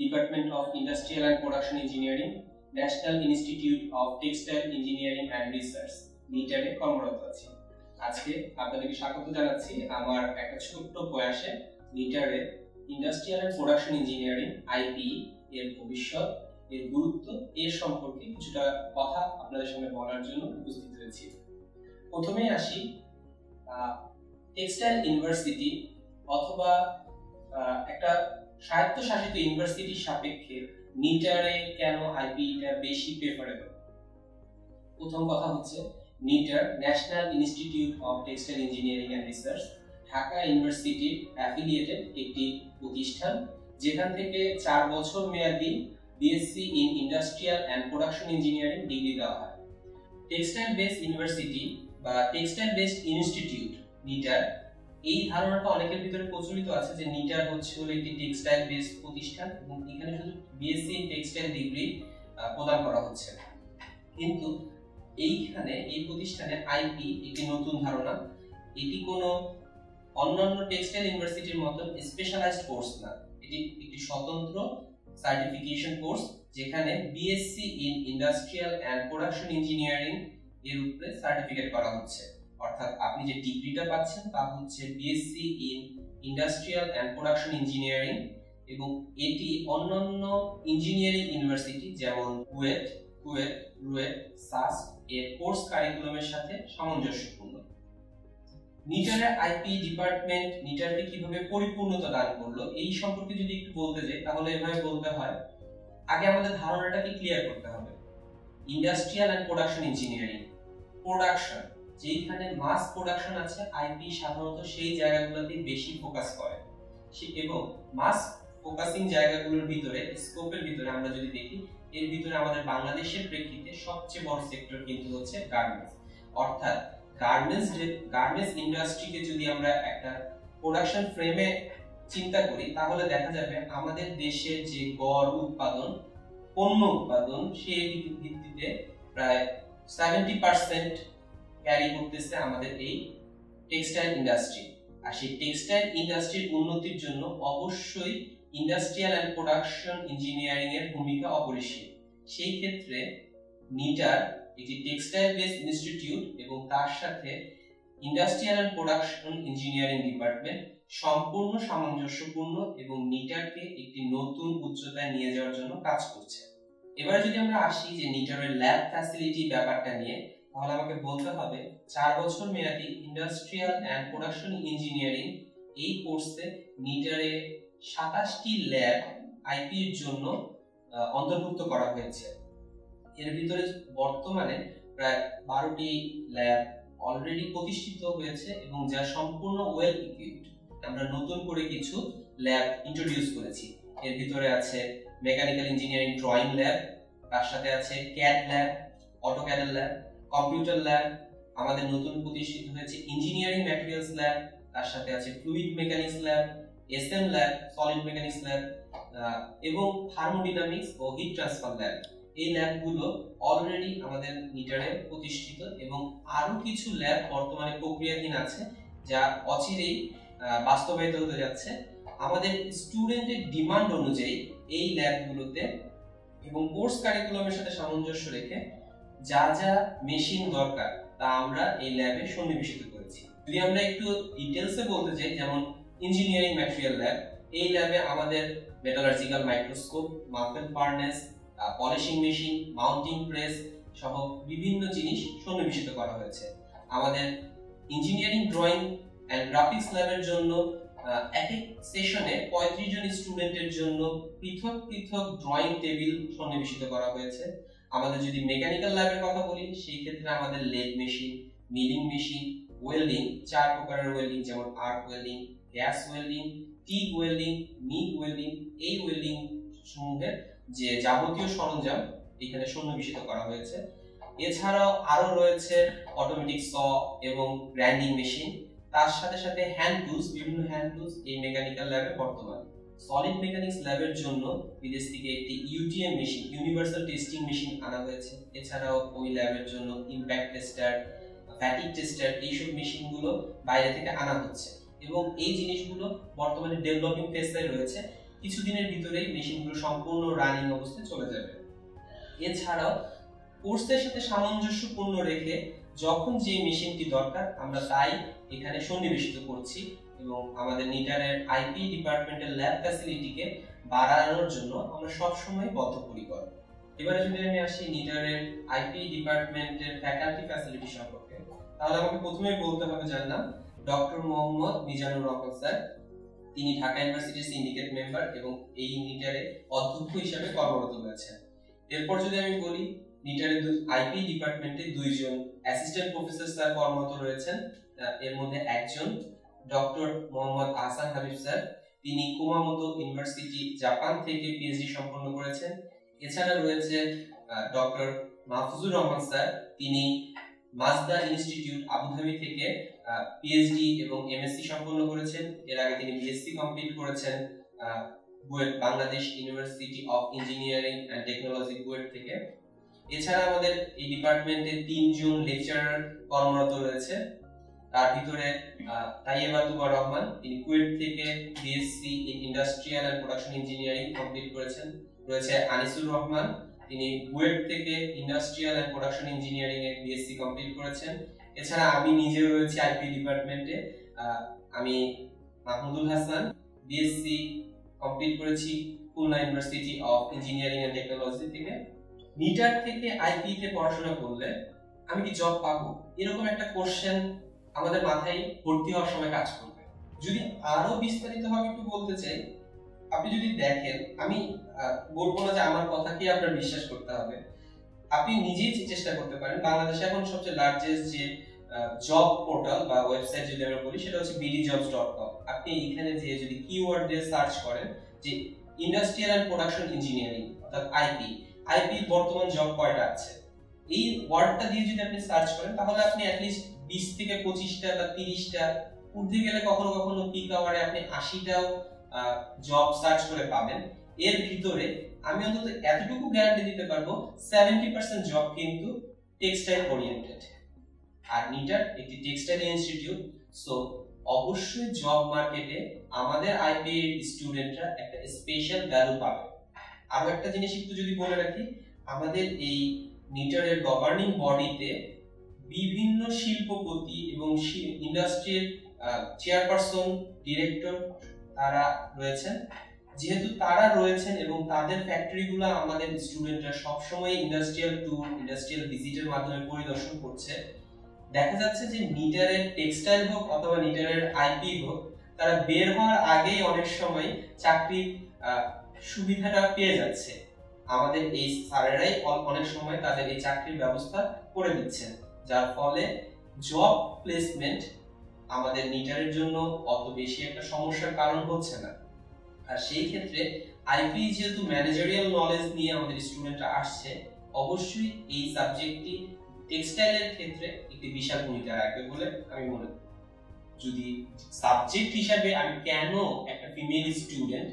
Department of industrial and production engineering national institute of textile engineering and research নিটারে কর্মরত আছি। আজকে আপনাদেরকে স্বাগত জানাচ্ছি আমার একটা ছোট্ট প্রয়াসে নিটারে industrial and production engineering IP এর ভবিষ্যৎ, এর গুরুত্ব, এর সম্পর্কে কিছুটা কথা আপনাদের সঙ্গে বলার জন্য উপস্থিত হয়েছি প্রথমেই আসি টেক্সটাইল ইউনিভার্সিটি অথবা একটা স্বায়ত্তশাসিত ইউনিভার্সিটির সাপেক্ষে নিটারে কেন আইপিটা বেশি প্রেফারেবল প্রথম কথা হচ্ছে, NITER national institute of textile engineering and research, Dhaka ইউনিভার্সিটির অ্যাফিলিয়েটেড একটি প্রতিষ্ঠান, যেখান থেকে চার বছর মেয়াদী BSc in industrial and production engineering degree দেওয়া হয়। টেক্সটাইল বেসড ইউনিভার্সিটি বা টেক্সটাইল বেসড ইনস্টিটিউট, নিটার এই ধারণাটা অনেকের ভিতরে প্রচলিত আছে যে নিটার হচ্ছে হলো একটি টেক্সটাইল বেস প্রতিষ্ঠান এবং এখানে শুধু বিএসসি ইন টেক্সটাইল ডিগ্রি প্রদান করা হচ্ছে। কিন্তু এইখানে, এই প্রতিষ্ঠানে আইপি একটি নতুন ধারণা। এটি কোনো অন্যান্য টেক্সটাইল ইউনিভার্সিটির মতন স্পেশালাইজড কোর্স না। এটি একটি স্বতন্ত্র সার্টিফিকেশন কোর্স যেখানে BSc in industrial and production engineering এর উপরে সার্টিফিকেট করা হচ্ছে। অর্থাৎ আপনি যে ডিগ্রিটা পাচ্ছেন তা হচ্ছে BSc in industrial and production engineering এবং এটি অন্যান্য ইঞ্জিনিয়ারিং ইউনিভার্সিটি যেমন কুয়েট কুয়েট রুয়েট সাস এর কোর্স কারিকুলামের সাথে সামঞ্জস্যপূর্ণ। নিটারের আইপি ডিপার্টমেন্ট নিটারকে কীভাবে পরিপূর্ণতা দান করল এই সম্পর্কে যদি একটু বলতে যাই, তাহলে এভাবে বলতে হয়, আগে আমাদের ধারণাটাকে ক্লিয়ার করতে হবে। Industrial and production engineering production যেখানে মাস প্রোডাকশন আছে আইপি সাধারণত সেই জায়গাগুলোতে বেশি ফোকাস করে। এবং মাস ফোকাসিং জায়গাগুলোর ভিতরে স্কোপের ভিতরে আমরা যদি দেখি, এর ভিতরে আমাদের বাংলাদেশের প্রেক্ষিতে সবচেয়ে বড় সেক্টর কিন্তু হচ্ছে গার্মেন্টস অর্থাৎ গার্মেন্টস গার্মেন্টস ইন্ডাস্ট্রিকে যদি আমরা একটা প্রোডাকশন ফ্রেমে চিন্তা করি, তাহলে দেখা যাবে আমাদের দেশের যে গড় উৎপাদন, পণ্য উৎপাদন সেই ভিত্তিতে প্রায় সেভেন্টি পার্সেন্ট ক্যারি করতেছে আমাদের এই টেক্সটাইল ইন্ডাস্ট্রি আর সেই টেক্সটাইল ইন্ডাস্ট্রির উন্নতির জন্য অবশ্যই ইন্ডাস্ট্রিয়াল অ্যান্ড প্রোডাকশন ইঞ্জিনিয়ারিং এর ভূমিকা অপরিসীম। সেই ক্ষেত্রে নিটার একটি টেক্সটাইল বেস ইনস্টিটিউট এবং তার সাথে industrial and production engineering department সম্পূর্ণ সামঞ্জস্যপূর্ণ এবং নিটারকে একটি নতুন উচ্চতায় নিয়ে যাওয়ার জন্য কাজ করছে। এবারে যদি আমরা আসি যে নিটারের ল্যাব ফ্যাসিলিটি ব্যাপারটা নিয়ে তাহলে আমাকে বলতে হবে, চার বছর মেয়াদী ইন্ডাস্ট্রিয়াল অ্যান্ড প্রোডাকশন ইঞ্জিনিয়ারিং এই কোর্সে নিটারে সাতাশটি ল্যাব আইপির জন্য অন্তর্ভুক্ত করা হয়েছে। এর ভিতরে বর্তমানে প্রায় বারোটি ল্যাব অলরেডি প্রতিষ্ঠিত হয়েছে এবং যা সম্পূর্ণ ওয়েল ইকুইপড আমরা নতুন করে কিছু ল্যাব ইন্ট্রোডিউস করেছি। এর ভিতরে আছে মেকানিক্যাল ইঞ্জিনিয়ারিং ড্রয়িং ল্যাব তার সাথে আছে ক্যাড ল্যাব অটো ক্যাডেল ল্যাব কম্পিউটার ল্যাব আমাদের নতুন প্রতিষ্ঠিত হয়েছে ইঞ্জিনিয়ারিং ম্যাটেরিয়ালস ল্যাব তার সাথে আছে fluid mechanics lab SM lab solid mechanics lab এবং থার্মোডিনামিক্স ও হিট ট্রান্সফার ল্যাব এই ল্যাবগুলো অলরেডি আমাদের নিটারে প্রতিষ্ঠিত এবং আরও কিছু ল্যাব বর্তমানে প্রক্রিয়াধীন আছে, যা অচিরেই বাস্তবায়িত হতে যাচ্ছে। আমাদের স্টুডেন্টের ডিমান্ড অনুযায়ী এই ল্যাবগুলোতে এবং কোর্স কারিকুলামের সাথে সামঞ্জস্য রেখে যা যা মেশিন দরকার, তা আমরা এই ল্যাবে সন্নিবেশিত করেছি। যদি আমরা একটু ডিটেলসে বলতে চাই যেমন ইঞ্জিনিয়ারিং ম্যাটেরিয়াল ল্যাব এই ল্যাবে আমাদের metallurgical microscope muffle furnace polishing machine mounting press সহ বিভিন্ন জিনিস সন্নিবেশিত করা হয়েছে। আমাদের ইঞ্জিনিয়ারিং ড্রয়িং অ্যান্ড গ্রাফিক্স ল্যাবের জন্য এক এক সেশনে পঁয়ত্রিশ জন স্টুডেন্টের জন্য পৃথক পৃথক ড্রয়িং টেবিল সন্নিবেশিত করা হয়েছে। আমাদের যদি মেকানিক্যাল ল্যাবের কথা বলি, সেই ক্ষেত্রে আমাদের lathe machine milling machine welding চার প্রকারের ওয়েল্ডিং যেমন arc welding gas welding TIG welding MIG welding এই ওয়েল্ডিং সমূহের যে যাবতীয় সরঞ্জাম এখানে সন্নিবেশিত করা হয়েছে। এছাড়াও আরও রয়েছে অটোমেটিক স এবং গ্রাইন্ডিং মেশিন তার সাথে সাথে হ্যান্ড টুলস বিভিন্ন হ্যান্ড টুলস এই মেকানিক্যাল ল্যাবে বর্তমান। সলিড মেকানিক্স ল্যাবের জন্য বিদেশ থেকে একটি UTM machine universal testing machine আনা হয়েছে। এছাড়াও ওই ল্যাবের জন্য ইম্প্যাক্ট টেস্টার ফ্যাটিক টেস্টার এইসব মেশিনগুলো বাইরে থেকে আনা হচ্ছে। এবং এই জিনিসগুলো বর্তমানে ডেভেলপিং ফেজে রয়েছে। কিছুদিনের ভিতরেই মেশিনগুলো সম্পূর্ণ রানিং অবস্থায় চলে যাবে। এছাড়াও কোর্সের সাথে সামঞ্জস্যপূর্ণ রেখে যখন যে মেশিনটি দরকার, আমরা তাই এখানে সন্নিবেশিত করছি। এবং আমাদের নিটারের আইপি ডিপার্টমেন্টের ল্যাব ফ্যাসিলিটিকে বাড়ানোর জন্য আমরা সবসময় বদ্ধপরিকর। এবারে যদি আমি আসি নিটারের আইপি ডিপার্টমেন্টের ফ্যাকাল্টি ফ্যাসিলিটি সম্পর্কে, তাহলে আমাকে প্রথমেই বলতে হবে নাম ডক্টর মোহাম্মদ মিজানুর রহমান স্যার। তিনি ঢাকা ইউনিভার্সিটির সিন্ডিকেট মেম্বার এবং এই নিটারে অধ্যক্ষ হিসেবে কর্মরত রয়েছেন। এরপর যদি আমি বলি, নিটারের আইপি ডিপার্টমেন্টে দুইজন অ্যাসিস্ট্যান্ট প্রফেসর স্যার কর্মরত রয়েছেন। এর মধ্যে একজন ডক্টর মোহাম্মদ আহসান হাবিব স্যার, তিনি কুমামোতো ইউনিভার্সিটি, জাপান থেকে পিএইচডি সম্পন্ন করেছেন। এছাড়া রয়েছে ডক্টর মাহফুজুর রহমান স্যার, তিনি মাজদা ইনস্টিটিউট, আবুধাবি থেকে পিএইচডি এবং এমএসসি সম্পন্ন করেছেন। এর আগে তিনি বিএসসি কমপ্লিট করেছেন BUET, Bangladesh university of engineering and technology BUET থেকে। এছাড়া আমাদের এই ডিপার্টমেন্টে তিনজন লেকচারার কর্মরত রয়েছে। তার ভিতরে তাইয়েবা তুবা রহমান, তিনি কুয়েট থেকে BSc in industrial and production engineering complete করেছেন, রয়েছে আনিসুর রহমান, তিনি বুয়েট থেকে ইন্ডাস্ট্রিয়াল অ্যান্ড প্রোডাকশন ইঞ্জিনিয়ারিং এ বিএসসি কমপ্লিট করেছেন। এছাড়া আমি নিজেও রয়েছি আইপি ডিপার্টমেন্টে আমি মাহমুদুল হাসান বিএসসি কমপ্লিট করেছি Khulna university of engineering and technology থেকে। নিটার থেকে আইপি তে পড়াশোনা করলে আমি কি জব পাবো? এরকম একটা কোশ্চেন আমাদের মাথায় ভর্তি হওয়ার সময় কাজ করবে। যদি আরও বিস্তারিত ভাবে একটু বলতে চাই, আপনি যদি দেখেন, আমি বলব না যে আমার কথাকে আপনার বিশ্বাস করতে হবে। আপনি নিজেই চেষ্টা করতে পারেন। বাংলাদেশে এখন সবচেয়ে লার্জেস্ট যে জব পোর্টাল বা ওয়েবসাইট যদি আমরা বলি, সেটা হচ্ছে বিডি জবস ডট কম আপনি এখানে যে যদি কিওয়ার্ড দিয়ে সার্চ করেন যে ইন্ডাস্ট্রিয়াল অ্যান্ড প্রোডাকশন ইঞ্জিনিয়ারিং অর্থাৎ আইপি আইপি বর্তমান জব কয়টা আছে? এই ওয়ার্ডটা দিয়ে যদি আপনি সার্চ করেন, তাহলে আপনি অ্যাটলিস্ট বিশ থেকে পঁচিশটা বা তিরিশটা ঊর্ধ্বে গেলে কখনো কখনো পিক আওয়ারে আপনি আশিটাও জব সার্চ করে পাবেন। এর ভিতরে আমি অন্তত এতটুকু গ্যারান্টি দিতে পারব সেভেন্টি পার্সেন্ট জব কিন্তু টেক্সটাইল ওরিয়েন্টেড আর নিটার একটি টেক্সটাইল ইনস্টিটিউট সো অবশ্যই জব মার্কেটে আমাদের আইপি স্টুডেন্টরা একটা স্পেশাল ভ্যালু পাবে। আরও একটা জিনিস একটু যদি বলে রাখি, আমাদের এই নিটারের গভর্নিং বডিতে বিভিন্ন শিল্পপতি এবং ইন্ডাস্ট্রির চেয়ারপারসন ডিরেক্টর তারা রয়েছেন। যেহেতু তারা রয়েছেন এবং তাদের ফ্যাক্টরিগুলো আমাদের স্টুডেন্টরা সবসময় ইন্ডাস্ট্রিয়াল ট্যুর ইন্ডাস্ট্রিয়াল ভিজিটের মাধ্যমে পরিদর্শন করছে। দেখা যাচ্ছে যে নিটারের টেক্সটাইল হোক অথবা নিটারের আইপি হোক, তারা বের হওয়ার আগেই অনেক সময় চাকরির সুবিধাটা পেয়ে যাচ্ছে। আমাদের এই স্যারেরাই অনেক সময় তাদের এই চাকরির ব্যবস্থা করে দিচ্ছেন। যার ফলে জব প্লেসমেন্ট আমাদের নিটারের জন্য অত বেশি একটা সমস্যার কারণ হচ্ছে না। আর সেই ক্ষেত্রে আইপি যেহেতু ম্যানেজারিয়াল নলেজ নিয়ে আমাদের স্টুডেন্টরা আসছে, অবশ্যই এই সাবজেক্টটি টেক্সটাইলের ক্ষেত্রে একটি বিশাল ভূমিকা রাখবে বলে আমি মনে করি। যদি সাবজেক্ট হিসাবে আমি কেন একটা ফিমেল স্টুডেন্ট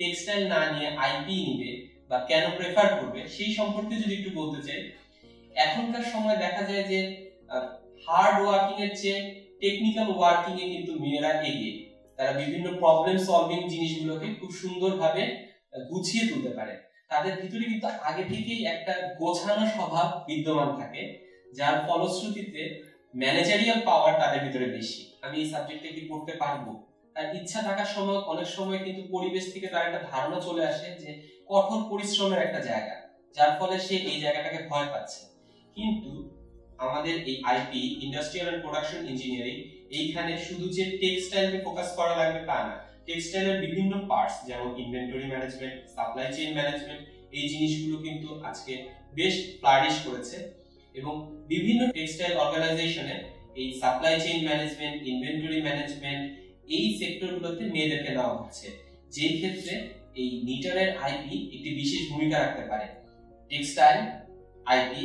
টেক্সটাইল না নিয়ে আইপি নিবে বা কেন প্রেফার করবে, সেই সম্পর্কে যদি একটু বলতে চাই, এখনকার সময় দেখা যায় যে হার্ড ওয়ার্কিং এর চেয়ে টেকনিক্যাল ওয়ার্কিং এ কিন্তু মেয়েরা এগিয়ে। তারা বিভিন্ন প্রবলেম সলভিং জিনিসগুলোকে খুব সুন্দরভাবে গুছিয়ে তুলতে পারে। তাদের ভিতরে কিন্তু আগে থেকেই একটা গোছানো স্বভাব বিদ্যমান থাকে, যার ফলশ্রুতিতে ম্যানেজারিয়াল পাওয়ার তাদের ভিতরে বেশি। আমি এই সাবজেক্টে কি পড়তে পারব? তার ইচ্ছা থাকার সময়, অনেক সময় কিন্তু পরিবেশ থেকে তার একটা ধারণা চলে আসে যে কঠোর পরিশ্রমের একটা জায়গা, যার ফলে সে এই জায়গাটাকে ভয় পাচ্ছে। কিন্তু আমাদের এই IP industrial and production engineering এইখানে শুধু যে টেক্সটাইলকে ফোকাস করা লাগবে তা না টেক্সটাইলের বিভিন্ন পার্টস যেমন inventory management supply chain management এই জিনিসগুলো কিন্তু আজকে বেশ ফ্লারিশ করেছে। এবং বিভিন্ন টেক্সটাইল অর্গানাইজেশনে এই supply chain management inventory management এই সেক্টরগুলোতে মেয়েদেরকে নেওয়া হচ্ছে। যেই ক্ষেত্রে এই মিটারের আইপি একটি বিশেষ ভূমিকা রাখতে পারে। Textile IP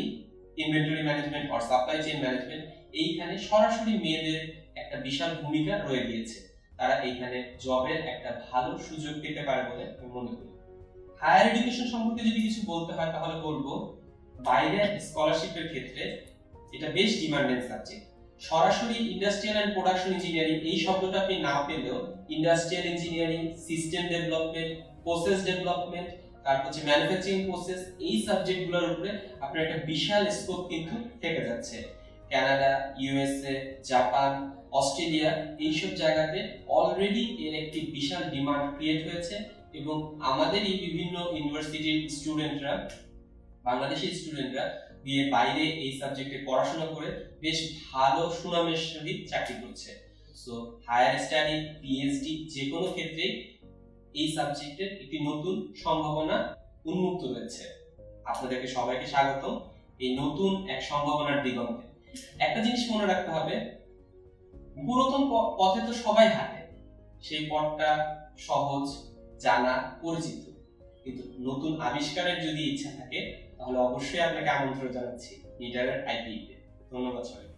inventory management or supply chain management এইখানে সরাসরি মেয়েদের একটা বিশাল ভূমিকা রয়ে গিয়েছে। তারা এইখানে জবের একটা ভালো সুযোগ পেতে পারে বলে আমি মনে করি। হায়ার এডুকেশন সম্পর্কে যদি কিছু বলতে হয় তাহলে বলব, বাইরে স্কলারশিপের ক্ষেত্রে এটা বেশ ডিমান্ডেড সাবজেক্ট সরাসরি ইন্ডাস্ট্রিয়াল অ্যান্ড প্রোডাকশন ইঞ্জিনিয়ারিং এই শব্দটা আপনি না পেলেও industrial engineering system development process development তারপর হচ্ছে ম্যানুফ্যাকচারিং প্রসেস এই সাবজেক্টগুলোর উপরে আপনার একটা বিশাল স্কোপ কিন্তু থেকে যাচ্ছে। কানাডা ইউএসএ জাপান অস্ট্রেলিয়া এইসব জায়গাতে অলরেডি এর একটি বিশাল ডিমান্ড ক্রিয়েট হয়েছে এবং আমাদের এই বিভিন্ন ইউনিভার্সিটির স্টুডেন্টরা বাংলাদেশের স্টুডেন্টরা দিয়ে বাইরে এই সাবজেক্টে পড়াশোনা করে বেশ ভালো সুনামের সহিত চাকরি করছে। সো হায়ার স্টাডি পিএইচডি যে কোনো ক্ষেত্রেই এই সাবজেক্টের একটি নতুন সম্ভাবনা উন্মুক্ত হয়েছে। আপনাদেরকে সবাইকে স্বাগতম এই নতুন এক সম্ভাবনার দিগন্তে। একটা জিনিস মনে রাখতে হবে, পুরাতন পথে তো সবাই হাঁটে, সেই পথটা সহজ, জানা, পরিচিত। কিন্তু নতুন আবিষ্কারের যদি ইচ্ছা থাকে, তাহলে অবশ্যই আপনাকে আমন্ত্রণ জানাচ্ছি নিটারের আইপিতে ধন্যবাদ সবাই